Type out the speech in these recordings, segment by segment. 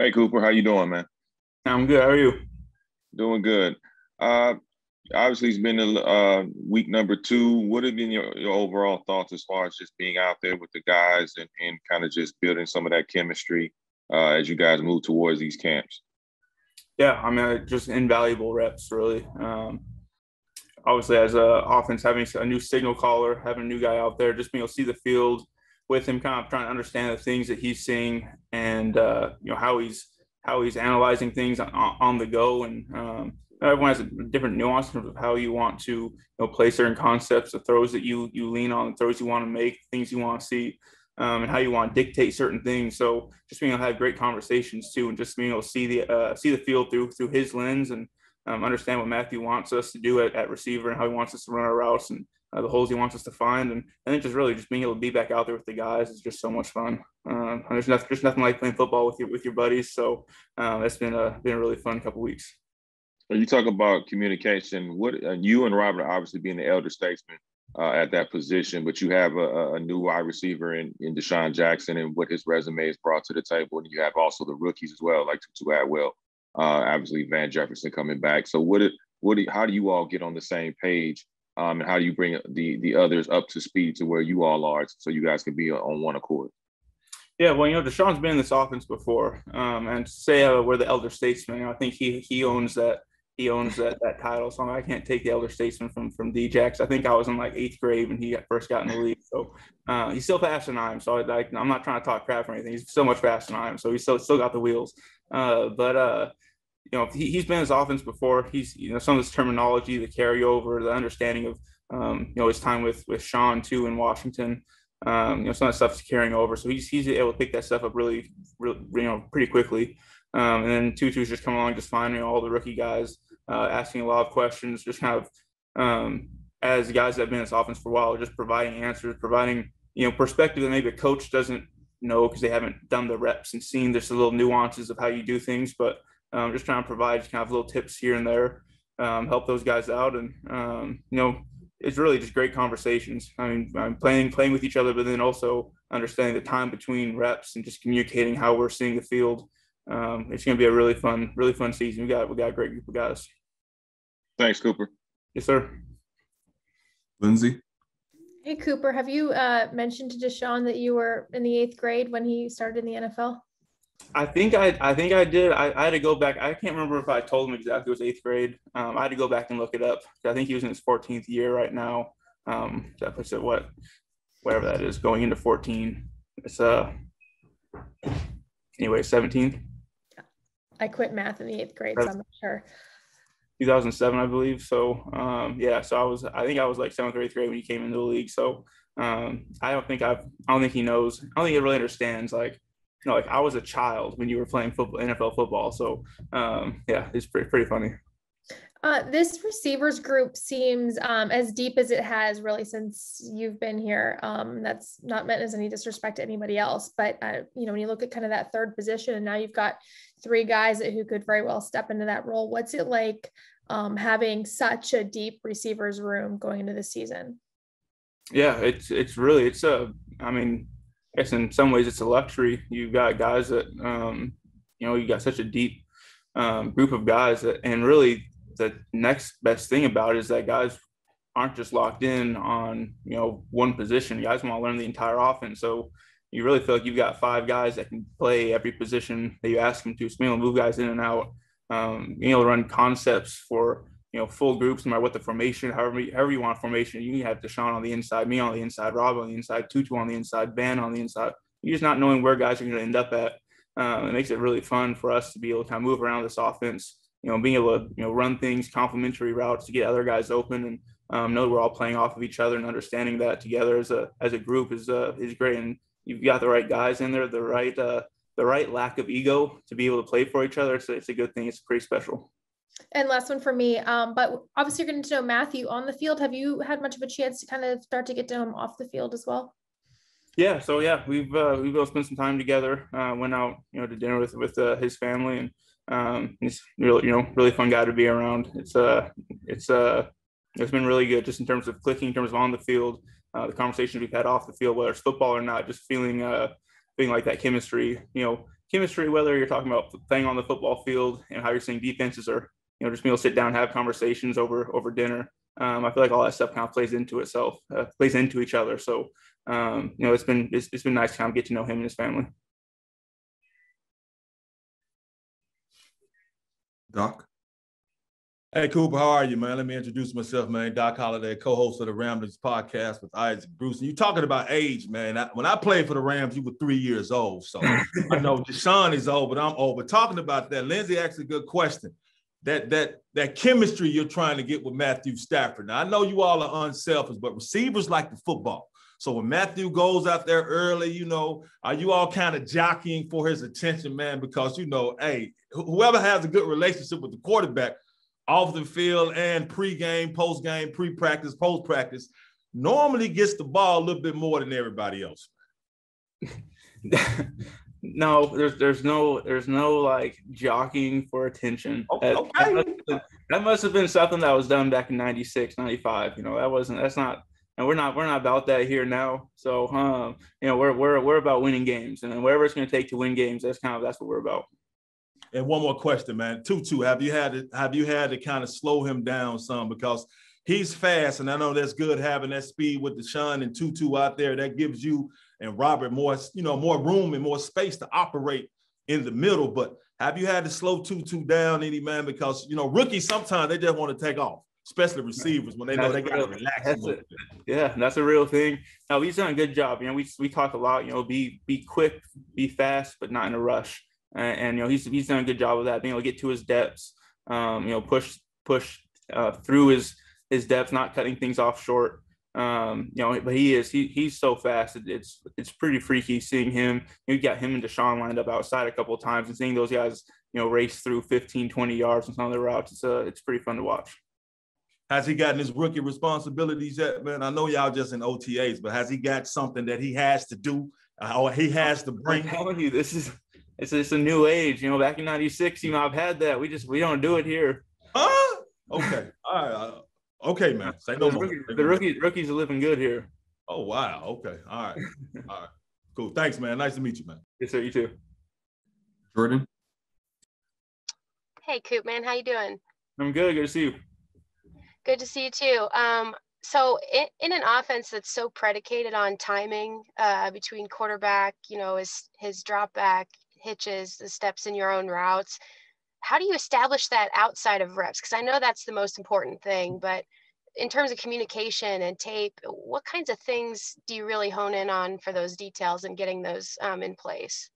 Hey Cooper, how you doing, man? I'm good. How are you? Doing good. Uh, obviously, it's been a uh, week number two. What have been your, your overall thoughts as far as just being out there with the guys and, and kind of just building some of that chemistry uh, as you guys move towards these camps? Yeah, I mean, just invaluable reps, really. Um, obviously, as a offense, having a new signal caller, having a new guy out there, just being able to see the field with him, kind of trying to understand the things that he's seeing and uh, you know how he's how he's analyzing things on, on the go, and um, everyone has a different nuance in terms of how you want to you know play certain concepts, the throws that you you lean on, the throws you want to make, things you want to see. Um, and how you want to dictate certain things. So just being able to have great conversations too, and just being able to see the uh, see the field through through his lens and um, understand what Matthew wants us to do at, at receiver and how he wants us to run our routes and uh, the holes he wants us to find. And I think just really just being able to be back out there with the guys is just so much fun. Um, there's nothing, there's nothing like playing football with your with your buddies. So it's been a been a really fun couple weeks. You talk about communication, what uh, you and Robert obviously being the elder statesman uh, at that position, but you have a, a, new wide receiver in, in DeSean Jackson and what his resume has brought to the table, and you have also the rookies as well, like Tutu Atwell, uh, obviously Van Jefferson coming back. So what what how do you all get on the same page um, and how do you bring the the others up to speed to where you all are, so you guys can be on one accord? Yeah, well, you know, DeSean's been in this offense before, um, and say uh, we're the elder statesman, you know, I think he he owns that he owns that that title. So I can't take the elder statesman from from Djax. I think I was in like eighth grade when he first got in the league. So uh, he's still faster than I am. So I, like I'm not trying to talk crap or anything. He's so much faster than I am. So he's still still got the wheels. Uh, but uh, you know, he, has been his offense before. He's, you know, some of this terminology, the carryover, the understanding of, um, you know, his time with with Sean too in Washington. Um, you know, some of that stuff's carrying over. So he's he's able to pick that stuff up really, really you know, pretty quickly. Um, and then Tutu's just coming along just know, all the rookie guys uh, asking a lot of questions, just kind of um, as guys that have been in this offense for a while, just providing answers, providing you know perspective that maybe a coach doesn't know because they haven't done the reps and seen just the little nuances of how you do things, but um, just trying to provide kind of little tips here and there, um, help those guys out, and um, you know, it's really just great conversations. I mean, I'm playing playing with each other, but then also understanding the time between reps and just communicating how we're seeing the field. Um, it's going to be a really fun, really fun season. We got we got a great group of guys. Thanks, Cooper. Yes, sir. Lindsay. Hey, Cooper. Have you uh, mentioned to DeSean that you were in the eighth grade when he started in the NFL? I think I I think I did. I, I, had to go back. I can't remember if I told him exactly it was eighth grade. Um, I had to go back and look it up. I think he was in his 14th year right now. Um, that puts it what, whatever that is, going into 14. It's uh, anyway, 17. I quit math in the eighth grade, so I'm not sure. 2007, I believe. So um, yeah, so I was. I think I was like seventh or eighth grade when he came into the league. So um, I don't think I've. I don't think he knows. I don't think he really understands like know, like I was a child when you were playing football, NFL football. So um, yeah, it's pretty pretty funny. Uh, this receivers group seems um, as deep as it has really since you've been here. Um, that's not meant as any disrespect to anybody else, but uh, you know when you look at kind of that third position, and now you've got three guys who could very well step into that role. What's it like um, having such a deep receivers room going into the season? Yeah, it's it's really it's a. I mean, I guess in some ways it's a luxury. You've got guys that, um, you know, you got such a deep um, group of guys that, and really the next best thing about it is that guys aren't just locked in on, you know, one position. You guys want to learn the entire offense. So you really feel like you've got five guys that can play every position that you ask them to. So to move guys in and out, um, being run concepts for you know, full groups, no matter what the formation, however, however you want formation, you have DeSean on the inside, me on the inside, Rob on the inside, Tutu on the inside, Van on the inside. You're just not knowing where guys are going to end up at. Um, it makes it really fun for us to be able to kind of move around this offense, you know, being able to, you know, run things, complementary routes to get other guys open and um, know we're all playing off of each other and understanding that together as a, as a group is, uh, is great. And you've got the right guys in there, the right, uh, the right lack of ego to be able to play for each other. So it's a good thing. It's pretty special. And last one for me. Um, but obviously, you're getting to know Matthew on the field. Have you had much of a chance to kind of start to get to him off the field as well? Yeah. So yeah, we've uh, we've all spent some time together. Uh, went out, you know, to dinner with with uh, his family, and um, he's really, you know, really fun guy to be around. It's uh, it's uh, it's been really good just in terms of clicking, in terms of on the field, uh, the conversations we've had off the field, whether it's football or not, just feeling uh, feeling like that chemistry, you know chemistry, whether you're talking about playing on the football field and how you're seeing defenses or, you know, just being able to sit down, have conversations over, over dinner. Um, I feel like all that stuff kind of plays into itself, uh, plays into each other. So, um, you know, it's been, it's, it's been nice to kind of get to know him and his family. Doc. Hey Cooper, how are you, man? Let me introduce myself, man. Doc Holliday, co-host of the Ramblers podcast with Isaac Bruce. And you talking about age, man. I, when I played for the Rams, you were three years old. So I know DeSean is old, but I'm old. But talking about that, Lindsay asked a good question. That that that chemistry you're trying to get with Matthew Stafford. Now I know you all are unselfish, but receivers like the football. So when Matthew goes out there early, you know, are you all kind of jockeying for his attention, man? Because you know, hey, whoever has a good relationship with the quarterback off the field and pre-game, post-game, pre-practice, post-practice, normally gets the ball a little bit more than everybody else. no, there's there's no there's no like jockeying for attention. Okay. That, that, must been, that, must have been something that was done back in 96, 95. You know, that wasn't that's not and we're not we're not about that here now. So um, you know, we're we're we're about winning games and whatever it's gonna take to win games, that's kind of that's what we're about. And one more question, man. Tutu, have you had to have you had to kind of slow him down some because he's fast, and I know that's good having that speed with DeSean and Tutu out there. That gives you and Robert more, you know, more room and more space to operate in the middle. But have you had to slow Tutu down any man? Because you know, rookies sometimes they just want to take off, especially receivers when they know they got to relax. That's a, yeah, that's a real thing. Now he's done a good job. You know, we we talk a lot. You know, be be quick, be fast, but not in a rush and, and, you know he's he's done a good job of that, being able to get to his depths, um, you know, push push uh, through his his depths, not cutting things off short. Um, you know, but he is he he's so fast. It, it's it's pretty freaky seeing him. You, got him and DeSean lined up outside a couple of times and seeing those guys, you know, race through 15, 20 yards on some of the routes. It's uh it's pretty fun to watch. Has he gotten his rookie responsibilities yet, man? I know y'all just in OTAs, but has he got something that he has to do uh, or he has to bring? I'm telling you, this is it's it's a new age. You know, back in '96, you know, I've had that. We just we don't do it here. Huh? Okay. All right. Okay, man. Say no the more. Rookies, the rookies rookies are living good here. Oh wow. Okay. All right. All right. Cool. Thanks, man. Nice to meet you, man. Yes, sir. You too. Jordan. Hey, Coop, man. How you doing? I'm good. Good to see you. Good to see you too. Um, so in, in an offense that's so predicated on timing uh, between quarterback, you know, his his drop back, hitches, the steps in your own routes. How do you establish that outside of reps? Because I know that's the most important thing, but in terms of communication and tape, what kinds of things do you really hone in on for those details and getting those um, in place?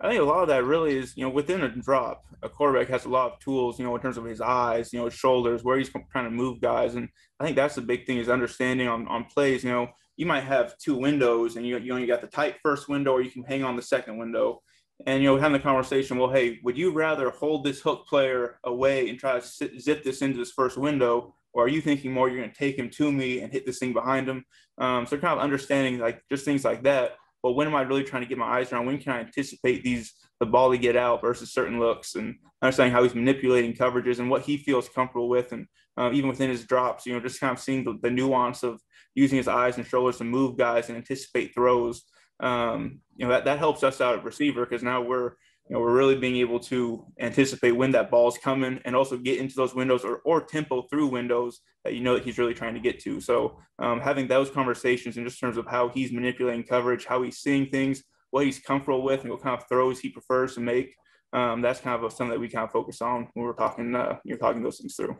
I think a lot of that really is, you know, within a drop, a quarterback has a lot of tools, you know, in terms of his eyes, you know, his shoulders, where he's trying to move guys. And I think that's the big thing is understanding on, on plays, you know, you might have two windows and you, you you got the tight first window or you can hang on the second window and you know having the conversation well hey would you rather hold this hook player away and try to sit, zip this into this first window or are you thinking more you're going to take him to me and hit this thing behind him? Um, so kind of understanding like just things like that. But when am i really trying to get my eyes around when can i anticipate these the ball to get out versus certain looks and understanding how he's manipulating coverages and what he feels comfortable with and uh, even within his drops you know just kind of seeing the, the nuance of using his eyes and shoulders to move guys and anticipate throws um, you know that, that helps us out at receiver because now we're you know we're really being able to anticipate when that ball is coming and also get into those windows or, or tempo through windows that you know that he's really trying to get to. So um, having those conversations in just terms of how he's manipulating coverage how he's seeing things what he's comfortable with and what kind of throws he prefers to make um, that's kind of something that we kind of focus on when we're talking uh, you're talking those things through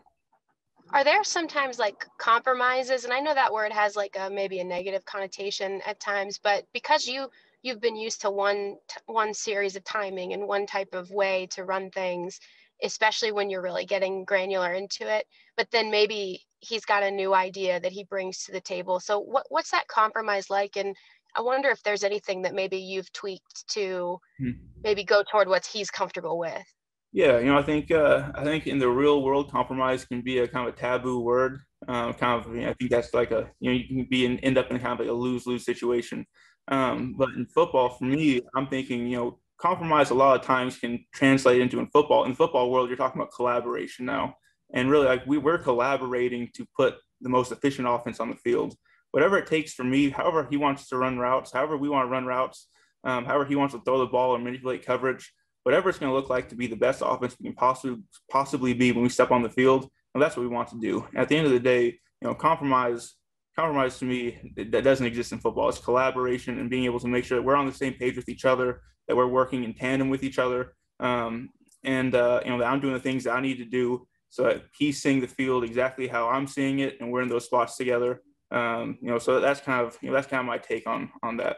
are there sometimes like compromises? And i know that word has like a maybe a negative connotation at times but because you you've been used to one one series of timing and one type of way to run things especially when you're really getting granular into it but then maybe he's got a new idea that he brings to the table. So what, what's that compromise like? And i wonder if there's anything that maybe you've tweaked to hmm. maybe go toward what he's comfortable with yeah, you know, I think uh, I think in the real world, compromise can be a kind of a taboo word. Um, kind of, you know, I think that's like a you know you can be in, end up in kind of like a lose lose situation. Um, but in football, for me, I'm thinking you know compromise a lot of times can translate into in football. In football world, you're talking about collaboration now, and really like we we're collaborating to put the most efficient offense on the field. Whatever it takes for me, however he wants to run routes, however we want to run routes, um, however he wants to throw the ball or manipulate coverage whatever it's going to look like to be the best offense we can possibly possibly be when we step on the field. And that's what we want to do. At the end of the day, you know, compromise compromise to me that doesn't exist in football. It's collaboration and being able to make sure that we're on the same page with each other, that we're working in tandem with each other, um, and uh, you know that I'm doing the things that I need to do so that he's seeing the field exactly how I'm seeing it, and we're in those spots together. Um, you know, so that's kind of you know that's kind of my take on on that.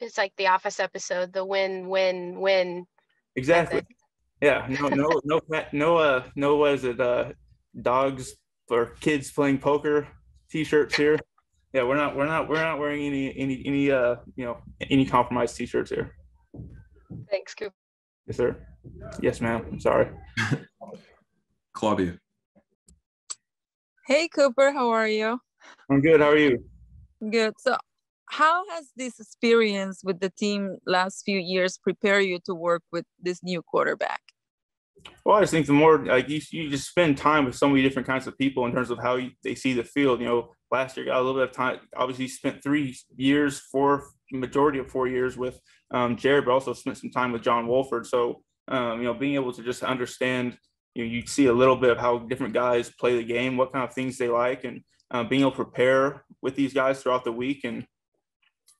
It's like the Office episode, the win, win, win. Exactly. Yeah. No. No. No. No. Uh. No. Was it uh, dogs or kids playing poker T-shirts here? Yeah. We're not. We're not. We're not wearing any any any uh you know any compromised T-shirts here. Thanks, Coop. Yes, sir. Yes, ma'am. I'm sorry. Claudia. Hey, Cooper. How are you? I'm good. How are you? Good. So, how has this experience with the team last few years prepare you to work with this new quarterback? Well, I just think the more like you, you just spend time with so many different kinds of people in terms of how you, they see the field. You know, last year got a little bit of time. Obviously, spent three years, four majority of four years with um, Jared, but also spent some time with John Wolford. So, um, you know, being able to just understand, you know, you see a little bit of how different guys play the game, what kind of things they like, and uh, being able to prepare with these guys throughout the week. And,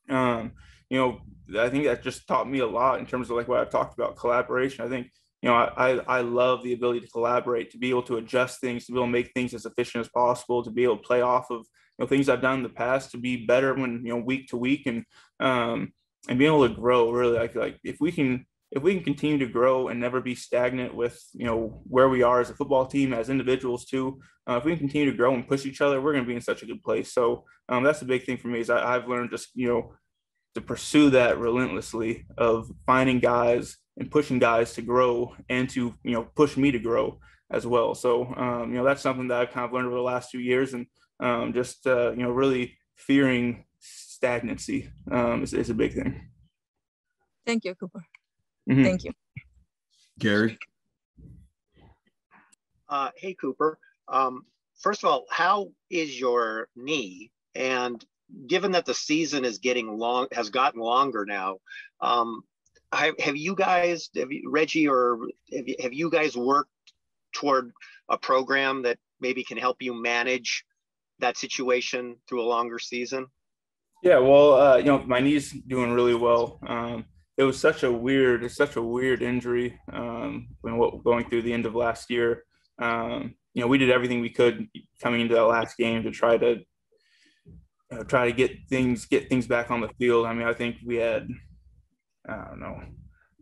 um, you know, I think that just taught me a lot in terms of like what I've talked about collaboration. I think, you know, I, I love the ability to collaborate, to be able to adjust things, to be able to make things as efficient as possible, to be able to play off of, you know, things I've done in the past, to be better when, you know, week to week and, um, and being able to grow really like, like if we can, if we can continue to grow and never be stagnant with you know where we are as a football team as individuals too uh, if we can continue to grow and push each other we're going to be in such a good place. So um, that's the big thing for me is I, i've learned just you know to pursue that relentlessly of finding guys and pushing guys to grow and to you know push me to grow as well. So um, you know that's something that i've kind of learned over the last two years and um, just uh, you know really fearing stagnancy um, is, is a big thing. Thank you cooper Mm-hmm. Thank you. Gary. Uh, hey, Cooper. Um, first of all, how is your knee? And given that the season is getting long, has gotten longer now, um, have, have you guys, have you, Reggie, or have you, have you guys worked toward a program that maybe can help you manage that situation through a longer season? Yeah, well, uh, you know, my knee's doing really well. Um, it was such a weird, it's such a weird injury um, when what going through the end of last year. Um, you know, we did everything we could coming into that last game to try to uh, try to get things get things back on the field. I mean, I think we had I don't know,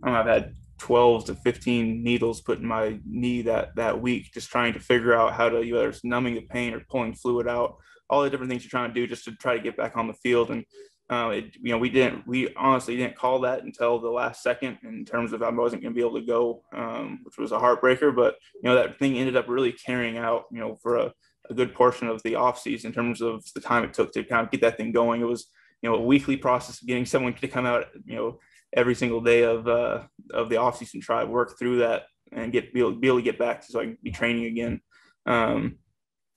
I don't know, I've had 12 to 15 needles put in my knee that that week, just trying to figure out how to either numbing the pain or pulling fluid out, all the different things you're trying to do just to try to get back on the field. And uh, it, you know, we didn't, we honestly didn't call that until the last second in terms of I wasn't going to be able to go, um, which was a heartbreaker. But you know, that thing ended up really carrying out, you know, for a, a good portion of the offseason in terms of the time it took to kind of get that thing going. It was, you know, a weekly process of getting someone to come out, you know, every single day of uh, of the offseason, try to work through that and get be able, be able to get back so I can be training again. Um,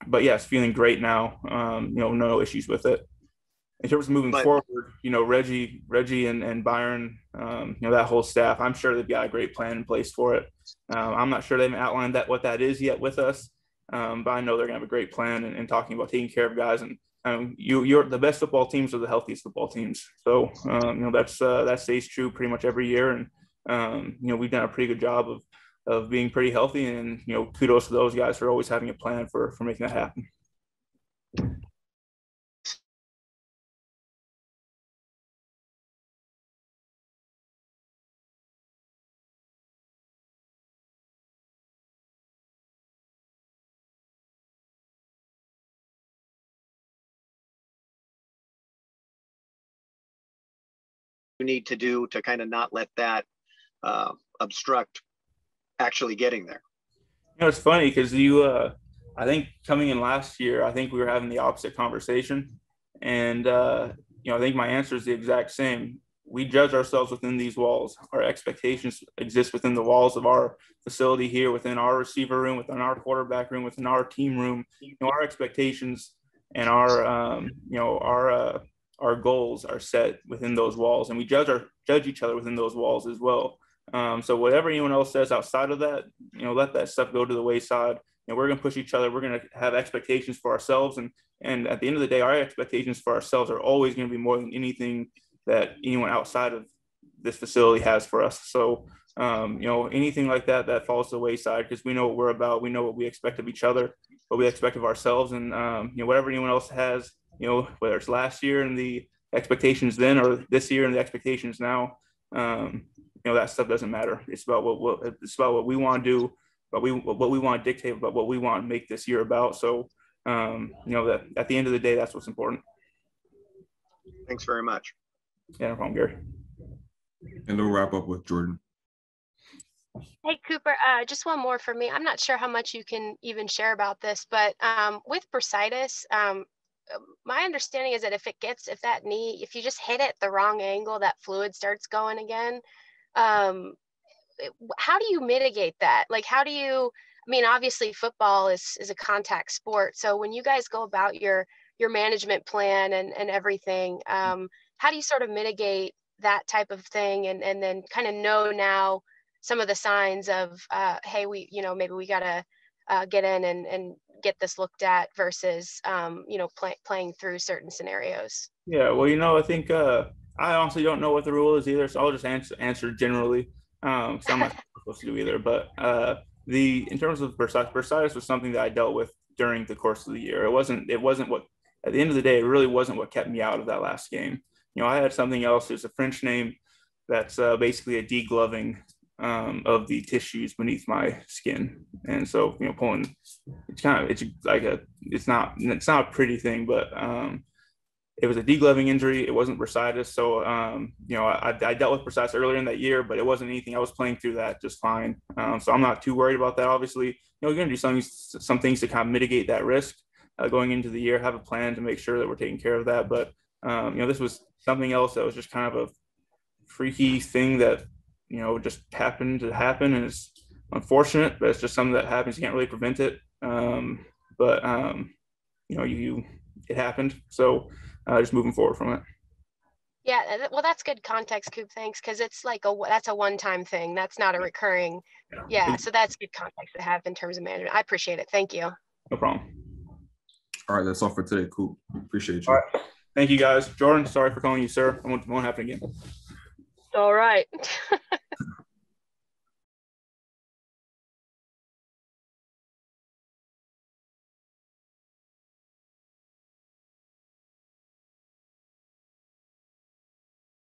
but yes, feeling great now. Um, you know, no issues with it in terms of moving but, forward, you know, Reggie, Reggie and, and Byron, um, you know, that whole staff, I'm sure they've got a great plan in place for it. Um, I'm not sure they've outlined that what that is yet with us, um, but I know they're gonna have a great plan and, and talking about taking care of guys. And um, you, you're the best football teams are the healthiest football teams. So um, you know that's uh, that stays true pretty much every year. And um, you know we've done a pretty good job of of being pretty healthy. And you know kudos to those guys for always having a plan for for making that happen. Need to do to kind of not let that uh, obstruct actually getting there? You know, it's funny because you, uh, I think coming in last year, I think we were having the opposite conversation. And, uh, you know, I think my answer is the exact same. We judge ourselves within these walls. Our expectations exist within the walls of our facility here, within our receiver room, within our quarterback room, within our team room. You know, our expectations and our, um, you know, our, uh, our goals are set within those walls and we judge our judge each other within those walls as well Um, so whatever anyone else says outside of that, you know, let that stuff go to the wayside. And we're going to push each other. We're going to have expectations for ourselves, and and at the end of the day, our expectations for ourselves are always going to be more than anything that anyone outside of this facility has for us. So um, you know, anything like that that falls to the wayside because we know what we're about. We know what we expect of each other, what we expect of ourselves, and um, you know, whatever anyone else has, you know, whether it's last year and the expectations then or this year and the expectations now, um, you know that stuff doesn't matter. It's about what, what it's about what we want to do, but we what we want to dictate about what we want to make this year about. So um, you know that at the end of the day, that's what's important. Thanks very much. Yeah, no problem, Gary. And we'll wrap up with Jordan. Hey Cooper, uh, just one more for me. I'm not sure how much you can even share about this, but um, with bursitis, um, my understanding is that if it gets, if that knee, if you just hit it the wrong angle, that fluid starts going again um, how do you mitigate that? Like, how do you? I mean, obviously, football is is a contact sport. So when you guys go about your your management plan and and everything, um, how do you sort of mitigate that type of thing, and and then kind of know now some of the signs of, uh, hey, we you know maybe we gotta uh, get in and and get this looked at versus um, you know play, playing through certain scenarios. Yeah, well, you know, I think uh, I honestly don't know what the rule is either, so I'll just answer, answer generally. Um, so I'm not supposed to do either. But uh, the in terms of bursitis, bursitis was something that I dealt with during the course of the year. It wasn't it wasn't what at the end of the day it really wasn't what kept me out of that last game. You know, I had something else. It's a French name that's uh, basically a degloving um, of the tissues beneath my skin, and so you know, pulling it's kind of it's like a it's not it's not a pretty thing, but um, it was a degloving injury. It wasn't bursitis. So, um, you know, I, I, dealt with bursitis earlier in that year, but it wasn't anything. I was playing through that just fine. Um, so I'm not too worried about that. Obviously, you know, you're going to do some, some things to kind of mitigate that risk uh, going into the year, have a plan to make sure that we're taking care of that. But, um, you know, this was something else that was just kind of a freaky thing that, you know, just happened to happen. And it's unfortunate, but it's just something that happens. You can't really prevent it. Um, but, um, you know, you, it happened. So, uh, just moving forward from it. Yeah, well, that's good context, Coop. Thanks, because it's like a that's a one-time thing. That's not a recurring. Yeah. yeah, so that's good context to have in terms of management. I appreciate it. Thank you. No problem. All right, that's all for today. Cool. Appreciate you. All right. Thank you, guys. Jordan, sorry for calling you, sir. I won't, won't happen again. All right.